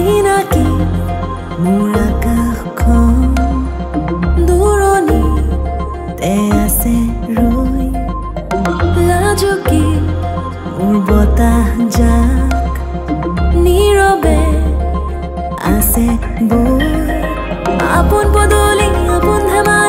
চিনাকি মোৰ আকাশখন দূৰণি তে আছে ৰৈ। লাজকি মোৰ বতাহ যাক নীৰৱে আছে বৈ। আপোন পদূলি আপোন ধেমা